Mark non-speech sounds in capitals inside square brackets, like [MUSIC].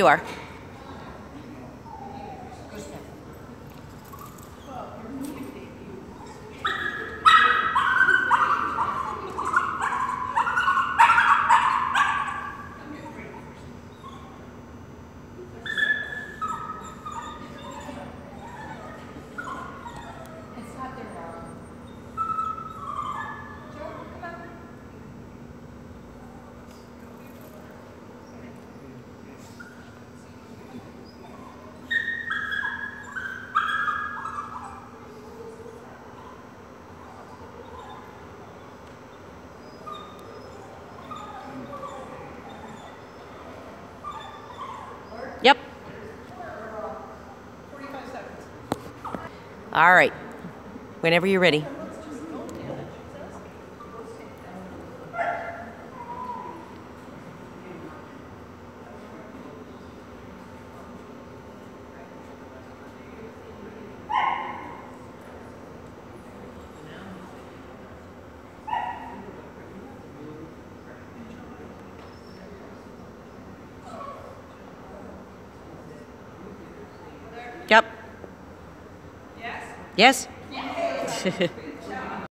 You are. Yep. All right. Whenever you're ready. Yep. Yes? Yes? [LAUGHS]